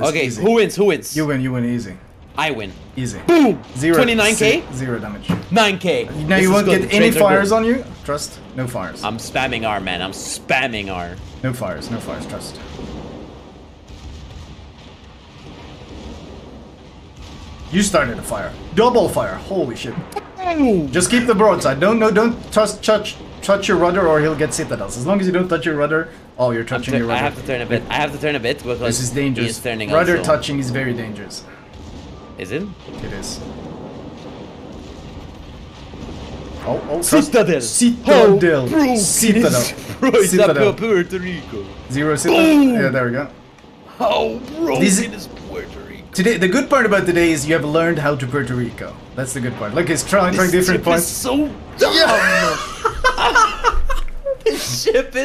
It's Okay, easy. who wins? Who wins? You win, you win easy. I win. Easy. Boom! Zero. 29k? Zero damage. 9k. Now This you won't get any fires on you. Trust. No fires. I'm spamming R, man. I'm spamming R. No fires. No fires. Trust. You started a fire. Double fire. Holy shit. Just keep the broadside. Don't no. Don't touch touch touch your rudder or he'll get citadels. As long as you don't touch your rudder. Oh, you're touching your I rudder. have to turn a bit. I have to turn a bit because This is dangerous. He's turning rudder also. touching is very dangerous. Is it? It is. Oh, oh, Citadel. Citadel. Oh, broken Citadel. Citadel. Puerto Rico? Zero citadel. Yeah, there we go. How broken This- is Puerto Rico? Today, the good part about today is you have learned how to Puerto Rico. That's the good part. Look, it's trying, trying different is points. so dumb. this ship is